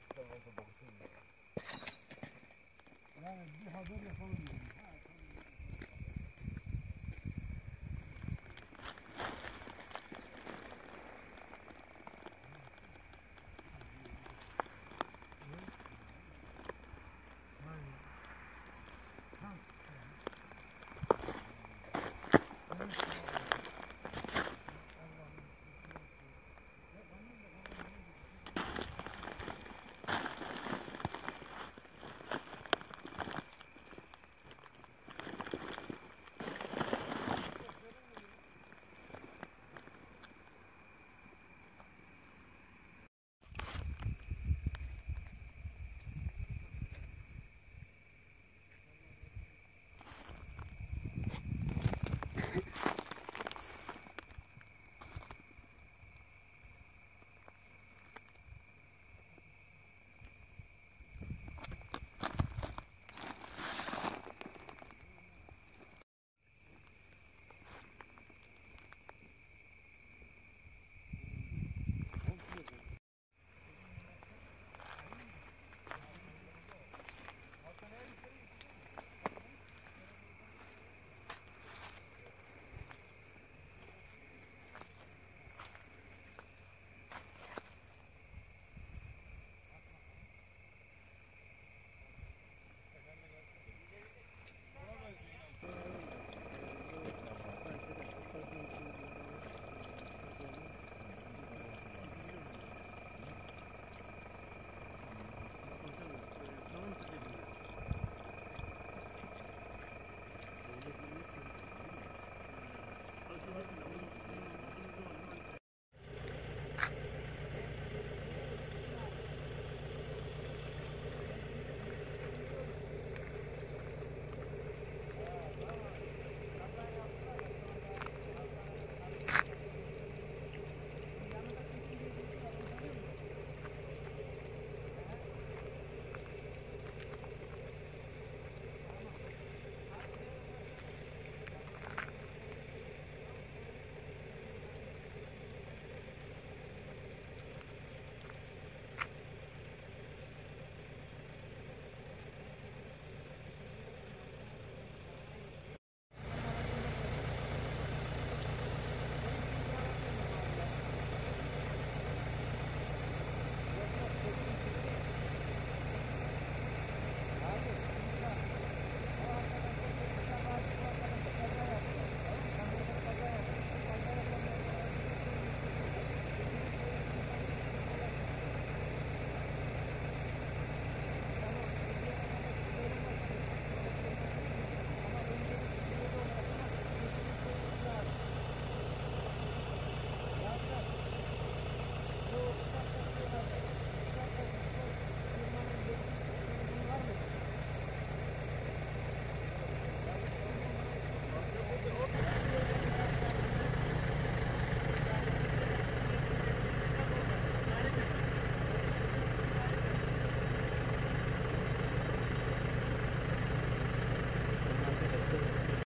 식당에서 먹을 수 있는 거야. 나는 이 하늘에 서는